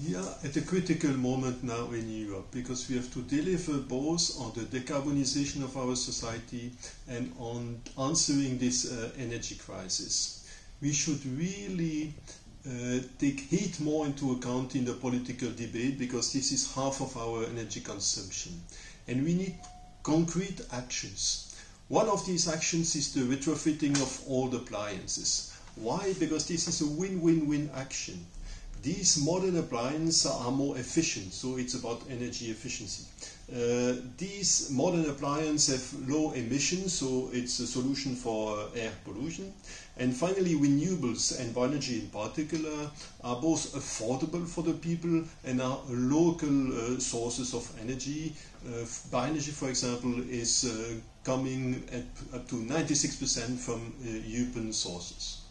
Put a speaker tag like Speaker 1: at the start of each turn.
Speaker 1: Yeah, at a critical moment now in Europe because we have to deliver both on the decarbonization of our society and on answering this uh, energy crisis. We should really uh, take heat more into account in the political debate because this is half of our energy consumption. And we need concrete actions. One of these actions is the retrofitting of old appliances. Why? Because this is a win-win-win action. These modern appliances are more efficient, so it's about energy efficiency. Uh, these modern appliances have low emissions, so it's a solution for uh, air pollution. And finally, renewables and bioenergy in particular are both affordable for the people and are local uh, sources of energy. Uh, bioenergy, for example, is uh, coming at up to 96% from uh, European sources.